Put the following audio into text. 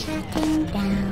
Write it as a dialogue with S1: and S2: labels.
S1: shutting down.